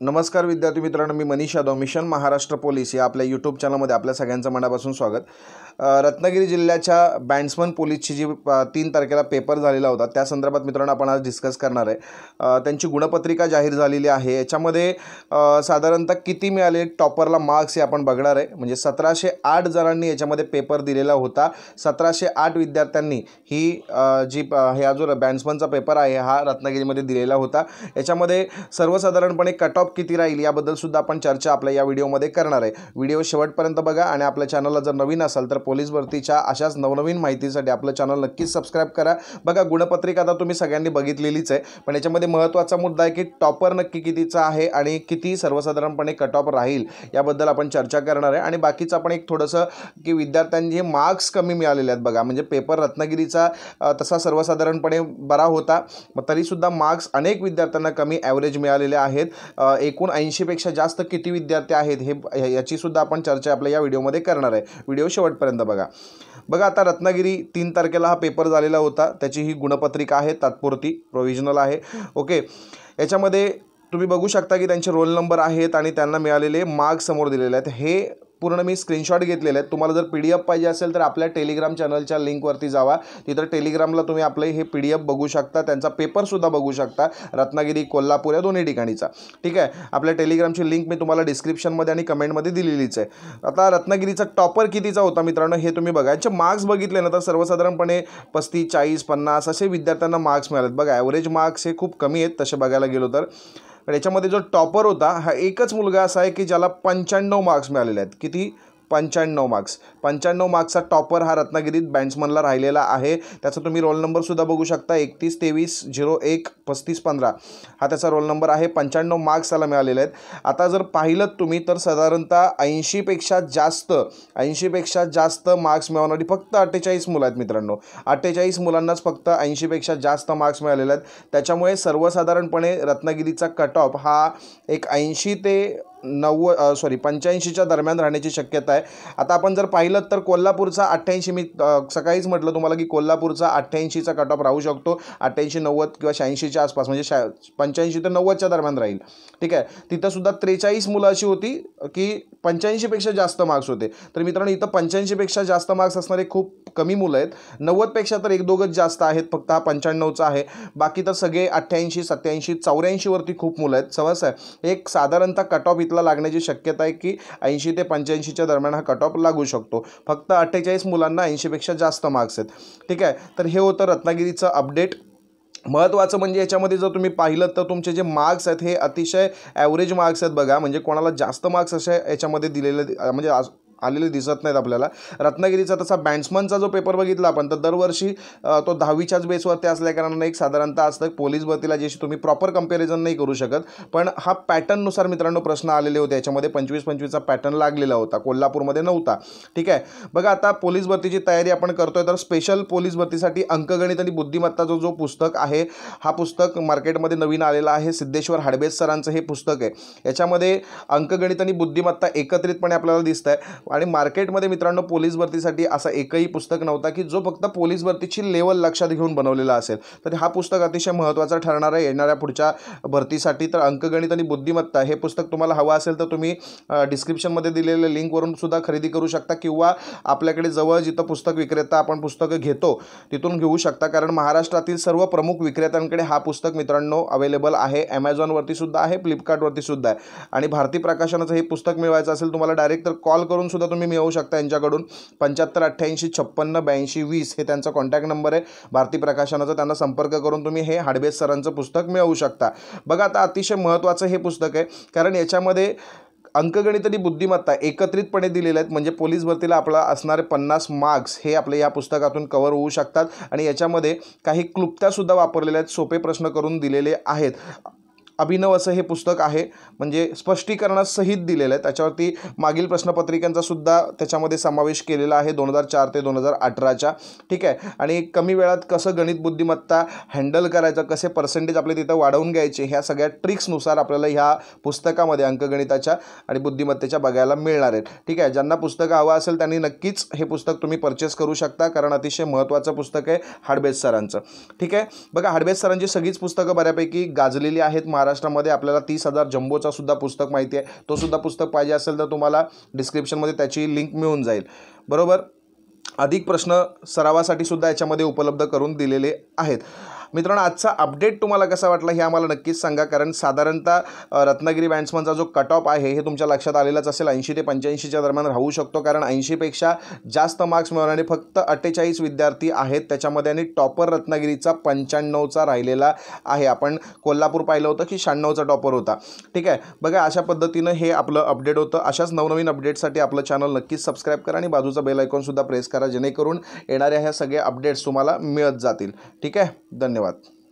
नमस्कार विद्यार्थी मित्रांनो मी मनीष यादव मिशन महाराष्ट्र पोलीस या आपल्या यूट्यूब चॅनलमध्ये आपल्या सगळ्यांचं मनापासून स्वागत. रत्नागिरी जिल्ह्याच्या बँड्समन पोलीसची जी तीन तारखेला पेपर झालेला होता त्या संदर्भात मित्रांनो आपण आज डिस्कस करणार आहे. त्यांची गुणपत्रिका जाहीर झालेली आहे. याच्यामध्ये साधारणतः किती मिळाले? टॉपरला मार्क्स हे आपण बघणार आहे. म्हणजे सतराशे आठ जणांनी याच्यामध्ये पेपर दिलेला होता. सतराशे आठ विद्यार्थ्यांनी ही जी प- जो बँड्समनचा पेपर आहे हा रत्नागिरीमध्ये दिलेला होता. याच्यामध्ये सर्वसाधारणपणे कट ऑफ किती राहील याबद्दल सुद्धा आपण चर्चा आपल्या या व्हिडिओमध्ये करणार आहे. व्हिडिओ शेवटपर्यंत बघा आणि आपल्या चॅनलला जर नवीन असाल तर पोलीस भरतीच्या अशाच नवनवीन माहितीसाठी आपलं चॅनल नक्कीच सबस्क्राईब करा. बघा गुणपत्रिका आता तुम्ही सगळ्यांनी बघितलेलीच आहे. पण याच्यामध्ये महत्त्वाचा मुद्दा आहे की टॉपर नक्की कितीचा आहे आणि किती सर्वसाधारणपणे कट ऑफ राहील याबद्दल आपण चर्चा करणार आहे. आणि बाकीचं आपण एक थोडंसं की विद्यार्थ्यांचे मार्क्स कमी मिळालेले आहेत बघा म्हणजे पेपर रत्नागिरीचा तसा सर्वसाधारणपणे बरा होता. तरीसुद्धा मार्क्स अनेक विद्यार्थ्यांना कमी ॲव्हरेज मिळालेले आहेत. एकूण ऐंशीपेक्षा जास्त किती विद्यार्थी आहेत हे याचीसुद्धा आपण चर्चा आपल्या या व्हिडिओमध्ये करणार आहे. व्हिडिओ शेवटपर्यंत बघा. बघा आता रत्नागिरी तीन तारखेला हा पेपर झालेला होता. त्याची ही गुणपत्रिका आहे तात्पुरती प्रोव्हिजनल आहे. ओके याच्यामध्ये तुम्ही बघू शकता की त्यांचे रोल नंबर आहेत आणि त्यांना मिळालेले मार्क समोर दिलेले आहेत. हे पूर्ण मी स्क्रीनशॉट घेतलेले आहेत. तुम्हाला जर पी डी एफ पाहिजे असेल तर आपल्या टेलिग्राम चॅनलच्या लिंकवरती जावा. तिथं टेलिग्रामला तुम्ही आपले हे पी डी एफ बघू शकता. त्यांचा पेपरसुद्धा बघू शकता. रत्नागिरी कोल्हापूर या दोन्ही ठिकाणीचा. ठीक आहे? आपल्या टेलिग्रामची लिंक मी तुम्हाला डिस्क्रिप्शनमध्ये आणि कमेंटमध्ये दिलेलीच आहे. आता रत्नागिरीचा टॉपर कितीचा होता मित्रांनो? हे तुम्ही बघा. याचे मार्क्स बघितले ना तर सर्वसाधारणपणे पस्तीस चाळीस पन्नास असे विद्यार्थ्यांना मार्क्स मिळालेत. बघा ॲव्हरेज मार्क्स हे खूप कमी आहेत तसे बघायला गेलो तर. पण याच्यामध्ये जो टॉपर होता हा एकच मुलगा असा आहे की ज्याला पंच्याण्णव मार्क्स मिळालेले आहेत. किती? पंच्याण्णव मार्क्स पंच्याण्णव मार्क्सचा टॉपर हा रत्नागिरीत बँड्समनला राहिलेला आहे. त्याचा तुम्ही रोल नंबरसुद्धा बघू शकता. एकतीस तेवीस झिरो एक पस्तीस पंधरा. हा त्याचा रोल नंबर आहे. पंच्याण्णव मार्क्स त्याला मिळालेले आहेत. आता जर पाहिलं तुम्ही तर साधारणतः ऐंशीपेक्षा जास्त ऐंशीपेक्षा जास्त मार्क्स मिळवणारी फक्त अठ्ठेचाळीस मुलं आहेत मित्रांनो. अठ्ठेचाळीस मुलांनाच फक्त ऐंशीपेक्षा जास्त मार्क्स मिळालेले आहेत. त्याच्यामुळे सर्वसाधारणपणे रत्नागिरीचा कट ऑफ हा एक ऐंशी ते नव्वद सॉरी पंच्याऐंशीच्या दरम्यान राहण्याची शक्यता आहे. आता आपण जर पाहिलं तर कोल्हापूरचा अठ्ठ्याऐंशी मी सकाळीच म्हटलं तुम्हाला की कोल्हापूरचा अठ्ठ्याऐंशीचा कट ऑफ राहू शकतो. अठ्ठ्याऐंशी नव्वद किंवा शहाऐंशीच्या आसपास म्हणजे शा पंच्याऐंशी ते नव्वदच्या दरम्यान राहील. ठीक आहे? तिथंसुद्धा त्रेचाळीस मुलं अशी होती की पंच्याऐंशीपेक्षा जास्त मार्क्स होते. तर मित्रांनो इथं पंच्याऐंशीपेक्षा जास्त मार्क्स असणारे खूप कमी मुलं आहेत. नव्वदपेक्षा तर एक दोघंच जास्त आहेत फक्त हा पंच्याण्णवचा आहे. बाकी तर सगळे अठ्ठ्याऐंशी सत्याऐंशी चौऱ्याऐंशीवरती खूप मुलं आहेत. समज आहे एक साधारणतः कट ऑफ इथला लागण्याची शक्यता आहे की ऐंशी ते पंच्याऐंशीच्या दरम्यान हा कट ऑफ लागू शकतो. फक्त अठ्ठेचाळीस मुलांना ऐंशीपेक्षा जास्त मार्क्स आहेत. ठीक आहे? तर हे होतं रत्नागिरीचं अपडेट महत्त्वाचं म्हणजे याच्यामध्ये जर तुम्ही पाहिलं तर तुमचे जे मार्क्स आहेत हे अतिशय ॲव्हरेज मार्क्स आहेत बघा. म्हणजे कोणाला जास्त मार्क्स असे याच्यामध्ये दिलेले म्हणजे आलेले दिसत नाहीत आपल्याला. रत्नागिरीचा तसा बँड्समनचा जो पेपर बघितला आपण तर दरवर्षी तो दहावीच्याच बेसवरती असल्याकारणानं एक साधारणतः असतं पोलीस भरतीला ज्याशी तुम्ही प्रॉपर कंपॅरिझन नाही करू शकत. पण हा पॅटर्ननुसार मित्रांनो प्रश्न आलेले होते. याच्यामध्ये पंचवीस पंचवीसचा पॅटर्न लागलेला होता. कोल्हापूरमध्ये नव्हता. ठीक आहे? बघा आता पोलीस भरतीची तयारी आपण करतोय तर स्पेशल पोलीस भरतीसाठी अंकगणित आणि बुद्धिमत्ताचं जो पुस्तक आहे हा पुस्तक मार्केटमध्ये नवीन आलेला आहे. सिद्धेश्वर हाडबेस सरांचं हे पुस्तक आहे. याच्यामध्ये अंकगणित आणि बुद्धिमत्ता एकत्रितपणे आपल्याला दिसत आहे आणि मार्केटमध्ये मित्रांनो पोलीस भरतीसाठी असा एकही पुस्तक नव्हता की जो फक्त पोलीस भरतीची लेवल लक्षात घेऊन बनवलेला असेल. तर हा पुस्तक अतिशय महत्त्वाचा ठरणार आहे. येणाऱ्या पुढच्या भरतीसाठी तर अंकगणित आणि बुद्धिमत्ता हे पुस्तक तुम्हाला हवं असेल तर तुम्ही डिस्क्रिप्शनमध्ये दिलेल्या लिंकवरून सुद्धा खरेदी करू शकता किंवा आपल्याकडे जवळ जिथं पुस्तक विक्रेता आपण पुस्तकं घेतो तिथून घेऊ शकता. कारण महाराष्ट्रातील सर्व प्रमुख विक्रेत्यांकडे हा पुस्तक मित्रांनो अवेलेबल आहे. ॲमेझॉनवरती सुद्धा आहे. फ्लिपकार्टवरती सुद्धा आहे. आणि भारती प्रकाशनाचं हे पुस्तक मिळवायचं असेल तुम्हाला डायरेक्ट तर कॉल करून सुद्धा तुम्ही मिळवू शकता यांच्याकडून. पंच्याहत्तर अठ्ठ्याऐंशी छप्पन्न ब्याऐंशी वीस हे त्यांचा कॉन्टॅक्ट नंबर आहे. भारती प्रकाशनाचा त्यांना संपर्क करून तुम्ही हे हाडबेस सरांचं पुस्तक मिळवू शकता. बघा आता अतिशय महत्त्वाचं हे पुस्तक आहे. कारण याच्यामध्ये अंकगणित आणि बुद्धिमत्ता एकत्रितपणे दिलेले आहेत. म्हणजे पोलीस भरतीला आपला असणारे पन्नास मार्क्स हे आपले या पुस्तकातून कवर होऊ शकतात. आणि याच्यामध्ये काही क्लुप्त्यासुद्धा वापरलेल्या आहेत. सोपे प्रश्न करून दिलेले आहेत. अभिनव असं हे पुस्तक आहे. म्हणजे स्पष्टीकरणासहित दिलेलं आहे. त्याच्यावरती मागील प्रश्नपत्रिकांचा सुद्धा त्याच्यामध्ये समावेश केलेला आहे. दोन हजार चार ते दोन हजार अठराच्या. ठीक आहे? आणि कमी वेळात कसं गणित बुद्धिमत्ता हँडल करायचं कसे पर्सेंटेज आपले तिथं वाढवून घ्यायचे ह्या सगळ्या ट्रिक्सनुसार आपल्याला ह्या पुस्तकामध्ये अंकगणिताच्या आणि बुद्धिमत्तेच्या बघायला मिळणार आहेत. ठीक आहे? ज्यांना पुस्तकं हवं असेल त्यांनी नक्कीच हे पुस्तक तुम्ही परचेस करू शकता कारण अतिशय महत्त्वाचं पुस्तक आहे हाडबेज सरांचं. ठीक आहे? बघा हाडबेज सरांची सगळीच पुस्तकं बऱ्यापैकी गाजलेली आहेत. महाराष्ट्रामध्ये आपल्याला तीस हजार जम्बोचा सुद्धा पुस्तक माहिती आहे. तो सुद्धा पुस्तक पाहिजे असेल तर तुम्हाला डिस्क्रिप्शनमध्ये त्याची लिंक मिळून जाईल. बरोबर? अधिक प्रश्न सरावासाठी सुद्धा याच्यामध्ये उपलब्ध करून दिलेले आहेत. मित्रांनो आजचा अपडेट तुम्हाला कसा वाटला हे आम्हाला नक्कीच सांगा. कारण साधारणतः रत्नागिरी बॅट्समनचा जो कट ऑफ आहे हे तुमच्या लक्षात आलेलाच असेल. ऐंशी ते पंच्याऐंशीच्या दरम्यान राहू शकतो. कारण ऐंशीपेक्षा जास्त मार्क्स मिळवणारे फक्त अठ्ठेचाळीस विद्यार्थी आहेत. त्याच्यामध्ये आणि टॉपर रत्नागिरीचा पंच्याण्णवचा राहिलेला आहे. आपण कोल्हापूर पाहिलं होतं की शहाण्णवचा टॉपर होता. ठीक आहे? बघा अशा पद्धतीनं हे आपलं अपडेट होतं. अशाच नवनवीन अपडेटसाठी आपलं चॅनल नक्कीच सबस्क्राईब करा आणि बाजूचा बेल आयकॉनसुद्धा प्रेस करा. जेणेकरून येणाऱ्या ह्या सगळ्या अपडेट्स तुम्हाला मिळत जातील. ठीक आहे? धन्यवाद. lewat.